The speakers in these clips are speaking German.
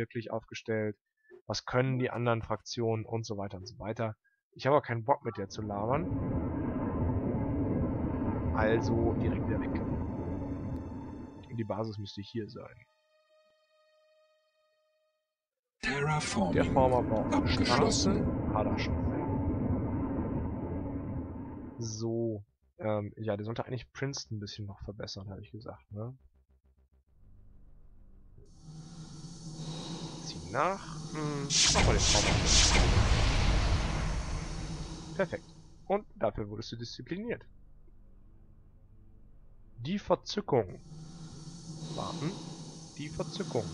wirklich aufgestellt? Was können die anderen Fraktionen und so weiter und so weiter. Ich habe auch keinen Bock mit der zu labern. Also direkt wieder weg. Die Basis müsste hier sein. Terraforming. Der Former braucht eine Straße. Er schon. So. Ähm, ja, der sollte eigentlich Princeton ein bisschen noch verbessern, habe ich gesagt, ne? Nach. Hm, mal den Former. Perfekt. Und dafür wurdest du diszipliniert. Die Verzückung. Warten. Die Verzückung.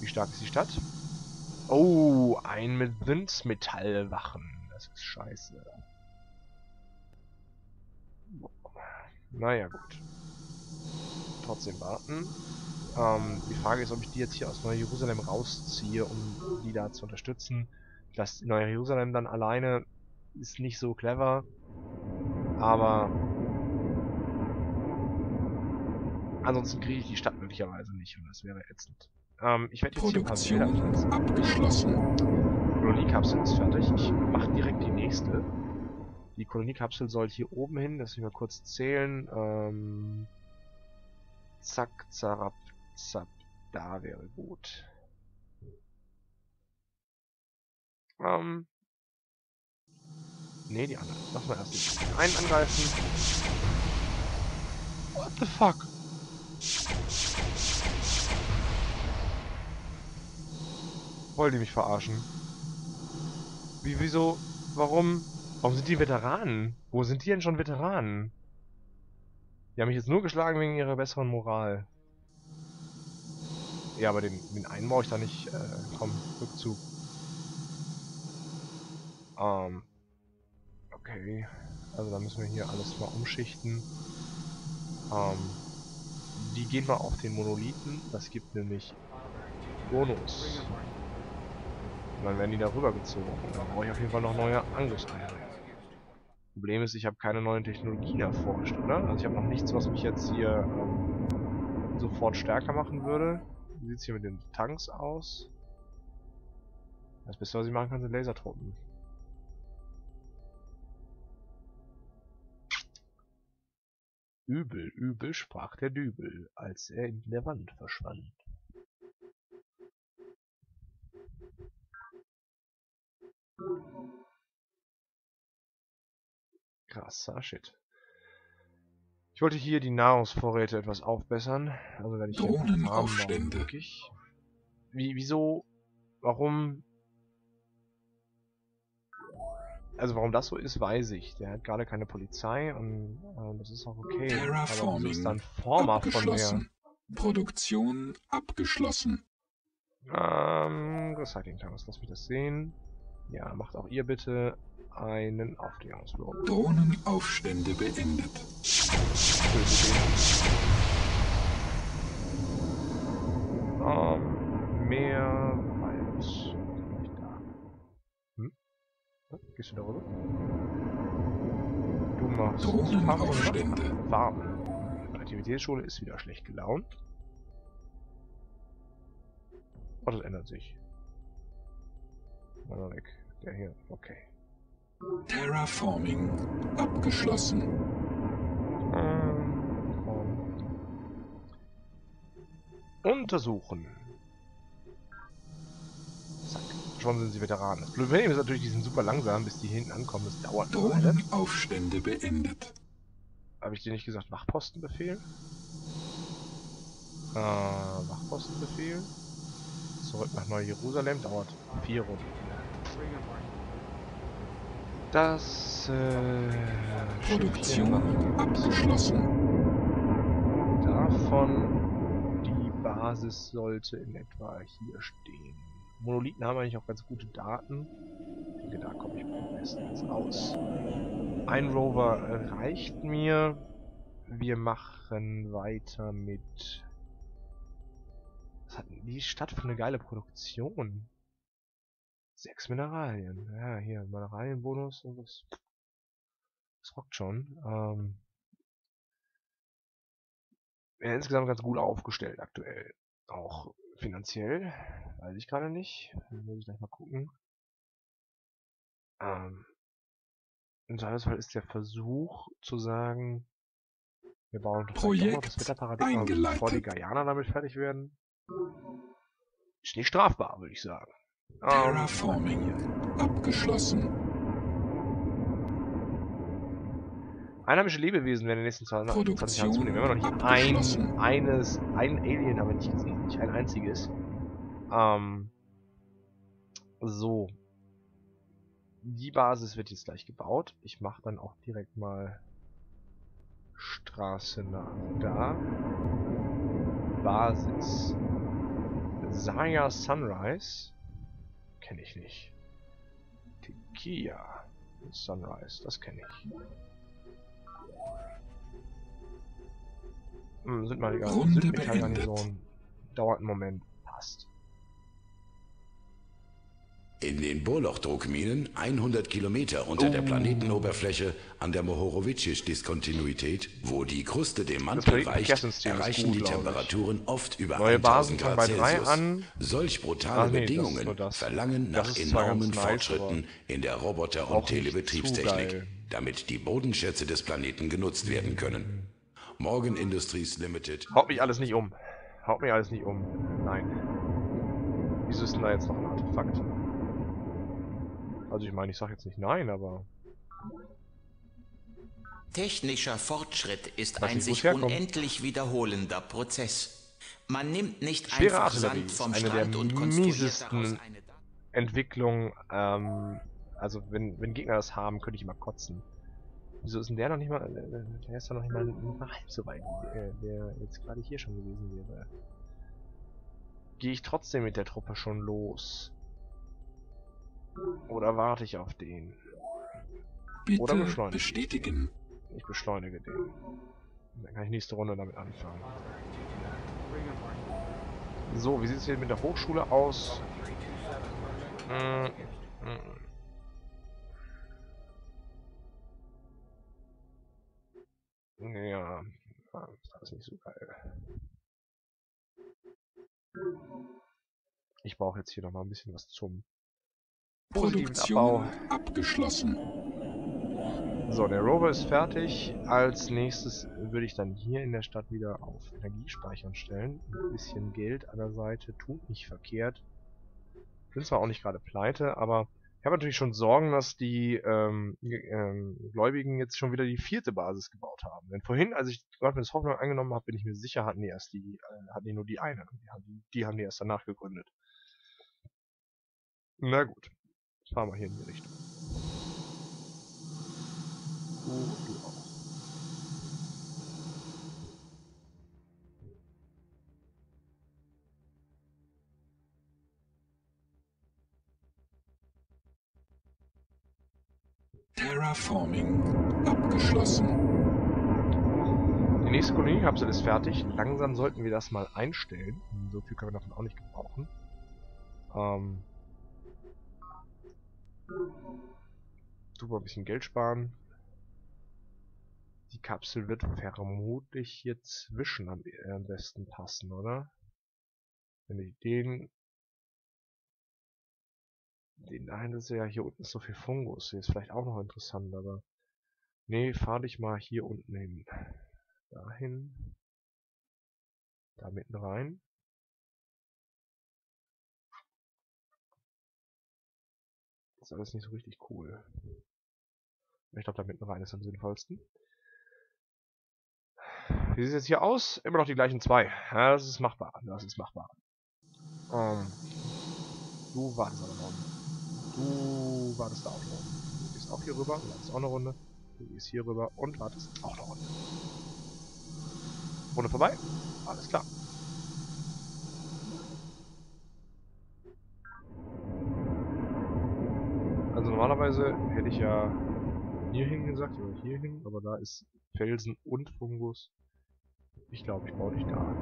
Wie stark ist die Stadt? Oh, ein mit Winzmetallwachen. Das ist scheiße. Naja, gut. Trotzdem warten. Ähm, die Frage ist, ob ich die jetzt hier aus Neu-Jerusalem rausziehe, um die da zu unterstützen. Das Neu-Jerusalem dann alleine ist nicht so clever. Aber ansonsten kriege ich die Stadt möglicherweise nicht und das wäre ätzend. Ähm, ich werde jetzt hier ein paar Produktion abgeschlossen. Koloniekapsel ist fertig. Ich mache direkt die nächste. Die Koloniekapsel soll hier oben hin. Lass mich mal kurz zählen. Ähm, zack, zarab, zap. Da wäre gut. Ähm. Nee, die anderen. Lass mal erst die einen angreifen. What the fuck? Wollen die mich verarschen? Wie, wieso, warum, warum sind die Veteranen? Wo sind die denn schon Veteranen? Die haben mich jetzt nur geschlagen wegen ihrer besseren Moral. Ja, aber den, den einen brauche ich da nicht, äh, komm, Rückzug. Ähm, okay. Also da müssen wir hier alles mal umschichten. Ähm, die gehen mal auf den Monolithen. Das gibt nämlich Bonus. Und dann werden die da rübergezogen. Dann brauche ich auf jeden Fall noch neue Angriffseinheiten. Problem ist, ich habe keine neuen Technologien erforscht, oder? Also ich habe noch nichts, was mich jetzt hier ähm, sofort stärker machen würde. Wie sieht's hier mit den Tanks aus? Das Beste, was ich machen kann, sind Lasertruppen. Übel, übel, sprach der Dübel, als er in der Wand verschwand. Krasser Shit. Ich wollte hier die Nahrungsvorräte etwas aufbessern. Also werde ich Drohnenaufstände. wirklich. Wie, wieso, warum... Also warum das so ist, weiß ich. Der hat gerade keine Polizei und äh, das ist auch okay. Aber wieso ist dann Former von der... abgeschlossen. Produktion abgeschlossen. Ähm, Recycling Tanks, lass mich das sehen. Ja, macht auch ihr bitte einen Aufklärungsbüro. Drohnenaufstände beendet. Ähm, mehr Wald. Da. Hm? Ja, Gehst du darüber? Du machst Drohnenaufstände. Farben. Die Aktivitätsschule ist wieder schlecht gelaunt. Oh, das ändert sich. Mal weg. Der hier. Okay. Terraforming abgeschlossen. Untersuchen. Zack. Schon sind sie Veteranen. Das Problem ist natürlich, die sind super langsam, bis die hinten ankommen. Das dauert eine. Drohnenaufstände beendet. Habe ich dir nicht gesagt, Wachpostenbefehl? Äh, Wachpostenbefehl. Zurück nach Neu-Jerusalem. Dauert vier Runden. Das, äh... Produktion abgeschlossen. Davon Basis sollte in etwa hier stehen. Monolithen haben eigentlich auch ganz gute Daten. Ich denke, da komme ich bestens aus. Ein Rover reicht mir. Wir machen weiter mit... Was hat denn die Stadt für eine geile Produktion? Sechs Mineralien. Ja, hier, Mineralienbonus. Das rockt schon. Ähm, ja, insgesamt ganz gut aufgestellt aktuell. Auch Finanziell? Weiß ich gerade nicht. Muss ich gleich mal gucken. Ähm, Im Zweifelsfall ist der Versuch zu sagen, wir bauen doch Projekt das Wetterparadigma, bevor die. Guyana damit fertig werden. Ist nicht strafbar, würde ich sagen. Ähm, Terraforming. Abgeschlossen. Einheimische Lebewesen werden in den nächsten 20 20 Jahren Produktion zunehmen. Wir haben noch nicht ein, eines, ein Alien haben wir nicht gesehen, nicht ein einziges. Ähm, so. Die Basis wird jetzt gleich gebaut. Ich mache dann auch direkt mal Straße nach da. Basis. Saya Sunrise. Kenne ich nicht. Tekia Sunrise, das kenne ich. Hm, sind mal egal. Runde Südmetallgarnison. Dauert einen Moment. Passt. In den Bohrlochdruckminen 100 Kilometer unter der Oh. Planetenoberfläche an der Mohorovičić-Diskontinuität, wo die Kruste dem Mantel weicht, erreichen gut, die. Temperaturen oft über Neue Basen 1000 fangen Grad bei 3 Celsius. an. Solch brutale nee, Bedingungen verlangen nach enormen nice, Fortschritten in der Roboter- und Telebetriebstechnik, damit die Bodenschätze des Planeten genutzt werden können. Morgan Industries Limited Haut mich alles nicht um. Haut mich alles nicht um. Nein. Wieso ist denn da jetzt noch ein Artefakt? Also ich meine, ich sag jetzt nicht nein, aber... Technischer Fortschritt ist ein sich unendlich wiederholender Prozess. Man nimmt nicht Schwere einfach Sand vom eine der Strand und konstruiert miesesten daraus eine Entwicklung, ähm... Also wenn, wenn Gegner das haben, könnte ich immer kotzen. Wieso ist denn der noch nicht mal... äh, Der ist doch noch nicht mal, nicht mal halb so weit, wie der, jetzt gerade hier schon gewesen wäre. Gehe ich trotzdem mit der Truppe schon los? Oder warte ich auf den? Oder Bitte beschleunigen. bestätigen. Ich beschleunige den. Dann kann ich nächste Runde damit anfangen. So, wie sieht es hier mit der Hochschule aus? Mm, mm. Ist nicht so geil. Ich brauche jetzt hier noch mal ein bisschen was zum positiven Abbau. Produktion abgeschlossen. So, der Rover ist fertig. Als nächstes würde ich dann hier in der Stadt wieder auf Energiespeichern stellen. Ein bisschen Geld an der Seite tut nicht verkehrt. Bin zwar auch nicht gerade pleite, aber ich habe natürlich schon Sorgen, dass die ähm, ähm, Gläubigen jetzt schon wieder die vierte Basis gebaut haben. Denn vorhin, als ich Godwins Hoffnung angenommen habe, bin ich mir sicher, hatten die erst die, äh, hatten die nur die eine. Die haben die, die haben die erst danach gegründet. Na gut. Fahren wir hier in die Richtung. Du, Terraforming abgeschlossen. Die nächste Koloniekapsel ist fertig. Langsam sollten wir das mal einstellen. So viel können wir davon auch nicht gebrauchen. Ähm. Super, ein bisschen Geld sparen. Die Kapsel wird vermutlich hier zwischen am, äh, am besten passen, oder? Wenn ich den... Den dahin ist ja hier unten ist so viel Fungus. Hier ist vielleicht auch noch interessant, aber... Nee, fahr dich mal hier unten hin. Dahin. Da mitten rein. Das ist alles nicht so richtig cool. Ich glaube, da mitten rein ist am sinnvollsten. Wie sieht es jetzt hier aus? Immer noch die gleichen zwei. Ja, das ist machbar. Das ist machbar. Ähm, du wartest eine Runde. Du wartest da auch Runde. Du gehst auch hier rüber, wartest auch eine Runde. Du gehst hier rüber und wartest auch eine Runde. Runde vorbei? Alles klar. Also normalerweise hätte ich ja hier hin gesagt oder hier hin, aber da ist Felsen und Fungus. Ich glaube, ich baue dich da.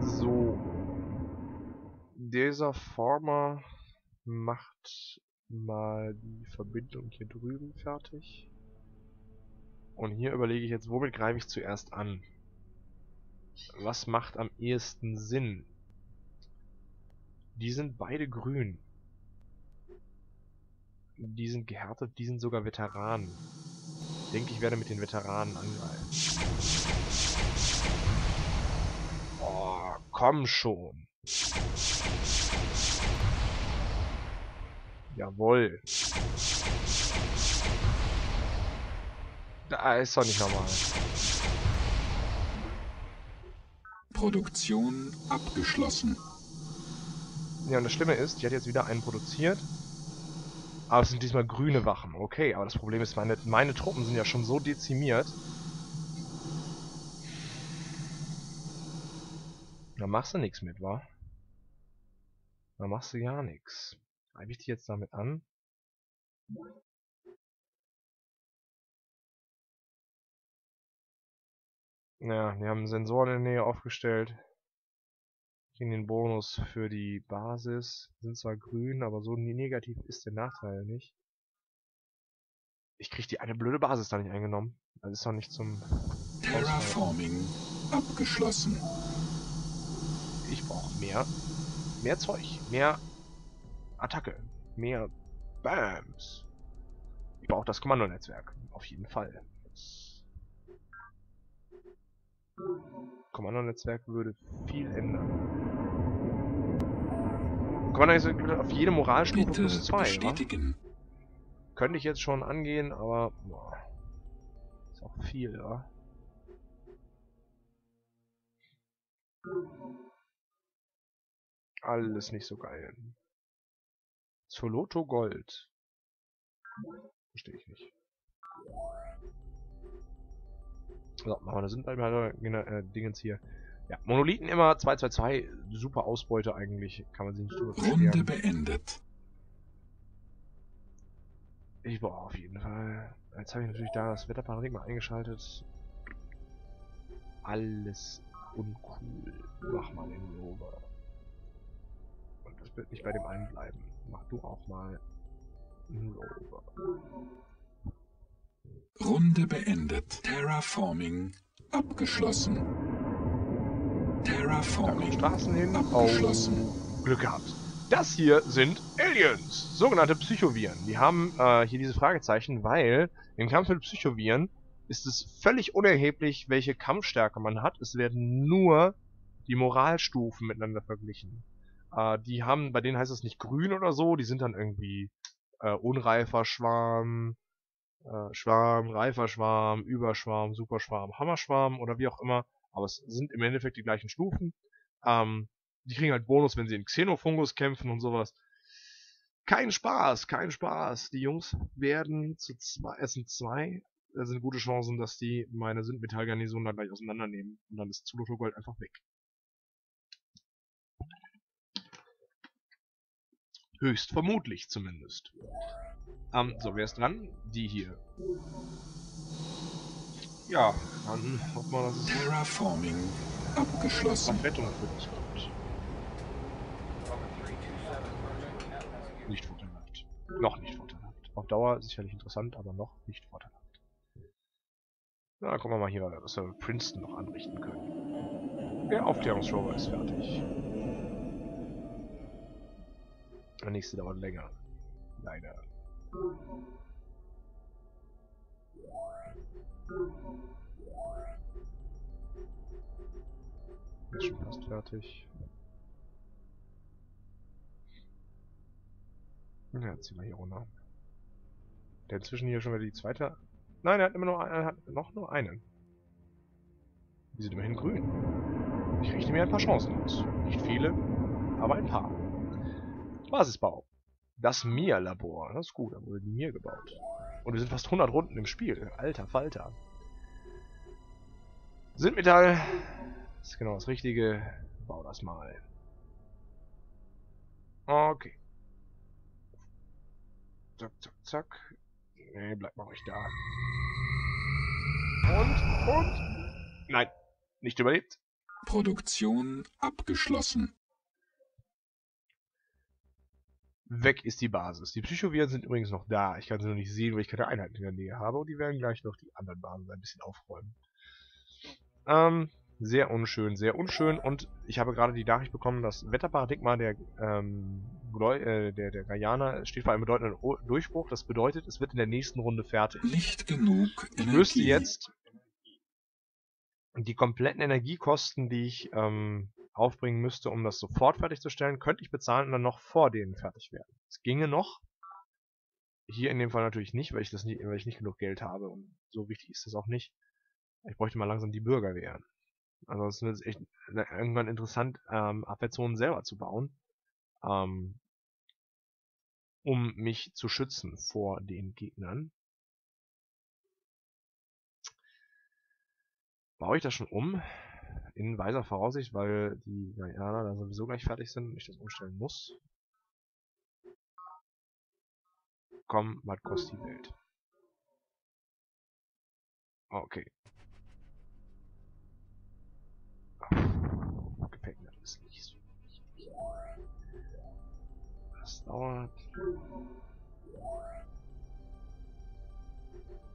So. Dieser Former macht mal die Verbindung hier drüben fertig. Und hier überlege ich jetzt, womit greife ich zuerst an? was macht am ehesten Sinn? Die sind beide grün. Die sind gehärtet, die sind sogar Veteranen. Ich denke, ich werde mit den Veteranen angreifen. Oh, komm schon. Jawohl. Da ist doch nicht normal. Produktion abgeschlossen. Ja, und das Schlimme ist, die hat jetzt wieder einen produziert. Aber es sind diesmal grüne Wachen. Okay, aber das Problem ist, meine, meine Truppen sind ja schon so dezimiert. Da machst du nichts mit, wa? Da machst du gar nichts. Greife ich die jetzt damit an? Ja, die haben Sensoren in der Nähe aufgestellt. Kriegen den Bonus für die Basis. Sind zwar grün, aber so negativ ist der Nachteil nicht. Ich krieg die eine blöde Basis da nicht eingenommen. Das ist doch nicht zum... Terraforming abgeschlossen. Ich brauche mehr. Mehr Zeug. Mehr Attacke. Mehr Bams. Ich brauche das Kommandonetzwerk. Auf jeden Fall. Das Kommandonetzwerk würde viel ändern. Kommandonetzwerk auf jede Moralstufe Bitte plus 2. bestätigen. Könnte ich jetzt schon angehen, aber boah, ist auch viel, wa? Alles nicht so geil. Zoloto Gold. Verstehe ich nicht. So, machen wir eine Sintballbehalter äh, Dingens hier. Ja, Monolithen immer 222, super Ausbeute eigentlich, kann man sich nicht drüber Runde beendet. Ich brauche auf jeden Fall. Jetzt habe ich natürlich da das Wetterparadigma eingeschaltet. Alles uncool. Mach mal den Rover. Und das wird nicht bei dem einen bleiben. Mach du auch mal. Runde beendet. Terraforming abgeschlossen. Terraforming Straßen hin. abgeschlossen. Oh, Glück gehabt. Das hier sind Aliens, sogenannte Psychoviren. Die haben äh, hier diese Fragezeichen, weil im Kampf mit Psychoviren ist es völlig unerheblich, welche Kampfstärke man hat. Es werden nur die Moralstufen miteinander verglichen. Äh, die haben, bei denen heißt es nicht grün oder so, die sind dann irgendwie äh, unreifer Schwarm, äh, Schwarm, reifer Schwarm, Überschwarm, Superschwarm, Hammerschwarm oder wie auch immer. Aber es sind im Endeffekt die gleichen Stufen. Ähm, die kriegen halt Bonus, wenn sie in Xenofungus kämpfen und sowas. Kein Spaß, kein Spaß. Die Jungs werden zu zwei, es sind zwei. Da sind gute Chancen, dass die meine Sündmetallgarnison dann gleich auseinandernehmen. Und dann ist Zuluto Gold einfach weg. Höchst vermutlich zumindest. Ähm, so, wer ist dran? Die hier. Ja, dann hoffen wir, dass es Terraforming abgeschlossen. Rettung für uns kommt. Nicht vorteilhaft. Noch nicht vorteilhaft. Auf Dauer sicherlich interessant, aber noch nicht vorteilhaft. Na, gucken wir mal hier, was wir mit Princeton noch anrichten können. Der Aufklärungsrover ist fertig. Der nächste dauert länger. Leider. Ist schon fast fertig. Ja, ziehen wir hier runter. Der inzwischen hier schon wieder die zweite. Nein, er hat immer noch, er hat noch nur einen. Die sind immerhin grün. Ich richte mir ein paar Chancen aus. Nicht viele, aber ein paar. Basisbau. Das Mir-Labor. Das ist gut, da wurde die Mir gebaut. Und wir sind fast 100 Runden im Spiel. Alter Falter. Sindmetall. Das ist genau das Richtige. Bau das mal. Okay. Zack, zack, zack. Nee, bleib mal ruhig da. Und, und. Nein, nicht überlebt. Produktion abgeschlossen. Weg ist die Basis. Die Psychoviren sind übrigens noch da. Ich kann sie noch nicht sehen, weil ich keine Einheiten in der Nähe habe. Und die werden gleich noch die anderen Basen ein bisschen aufräumen. Ähm, Sehr unschön, sehr unschön. Und ich habe gerade die Nachricht bekommen, das Wetterparadigma der, ähm, äh, der, der Guyana steht vor einem bedeutenden o Durchbruch. Das bedeutet, es wird in der nächsten Runde fertig. Nicht genug Ich müsste Energie. jetzt die kompletten Energiekosten, die ich ähm, aufbringen müsste, um das sofort fertigzustellen, könnte ich bezahlen und dann noch vor denen fertig werden. Es ginge noch. Hier in dem Fall natürlich nicht, weil ich das nicht, weil ich nicht genug Geld habe und so wichtig ist das auch nicht. Ich bräuchte mal langsam die Bürgerwehr. Ansonsten wird es echt irgendwann interessant, ähm, Abwehrzonen selber zu bauen. Ähm, um mich zu schützen vor den Gegnern. Baue ich das schon um? In weiser Voraussicht, weil die Guyana da sowieso gleich fertig sind und ich das umstellen muss. Komm, was kostet die Welt? Okay. Gefällt mir alles nicht so. Das dauert.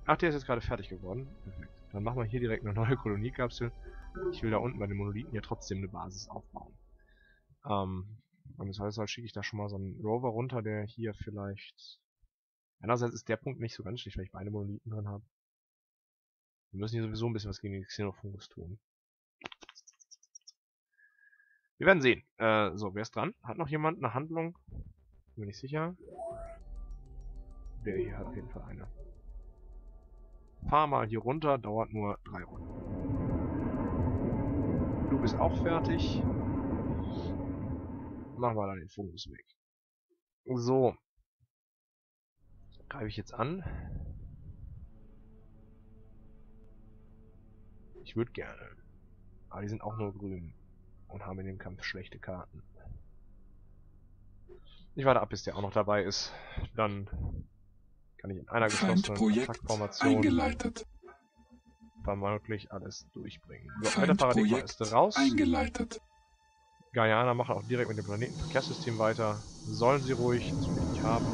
Ach, der ist jetzt gerade fertig geworden. Perfekt. Dann machen wir hier direkt eine neue Koloniekapsel. Ich will da unten bei den Monolithen ja trotzdem eine Basis aufbauen. Ähm, und das heißt, schicke ich da schon mal so einen Rover runter, der hier vielleicht... Einerseits ist der Punkt nicht so ganz schlecht, weil ich beide Monolithen drin habe. Wir müssen hier sowieso ein bisschen was gegen den Xenophungus tun. Wir werden sehen. Äh, so, wer ist dran? Hat noch jemand eine Handlung? Bin ich sicher. Der hier hat auf jeden Fall eine. Fahr mal hier runter, dauert nur drei Runden. Bist auch fertig. Machen wir dann den Fungus weg. So. Greife ich jetzt an. Ich würde gerne. Aber die sind auch nur grün. Und haben in dem Kampf schlechte Karten. Ich warte ab, bis der auch noch dabei ist. Dann kann ich in einer geschlossenen Attackformation eingeleitet. Vermutlich alles durchbringen. So, Alter Paradigma ist raus. eingeleitet. Guyana machen auch direkt mit dem Planetenverkehrssystem weiter. Sollen sie ruhig, das will ich nicht haben.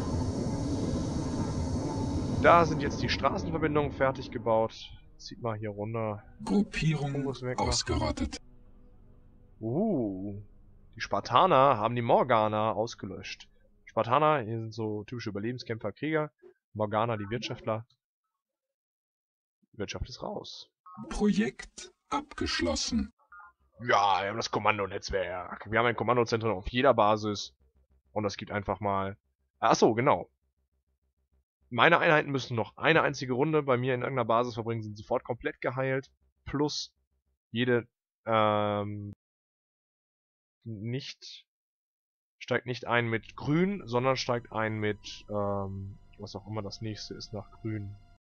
Da sind jetzt die Straßenverbindungen fertig gebaut. Zieht mal hier runter. Gruppierung ausgerottet. Uh, die Spartaner haben die Morgana ausgelöscht. Spartaner, hier sind so typische Überlebenskämpfer, Krieger. Morgana, die Wirtschaftler. Wirtschaft ist raus. Projekt abgeschlossen. Ja, wir haben das Kommandonetzwerk. Wir haben ein Kommandozentrum auf jeder Basis. Und das gibt einfach mal... Achso, genau. Meine Einheiten müssen noch eine einzige Runde bei mir in irgendeiner Basis verbringen, sind sofort komplett geheilt. Plus jede ähm, nicht steigt nicht ein mit grün, sondern steigt ein mit ähm, was auch immer das nächste ist nach grün.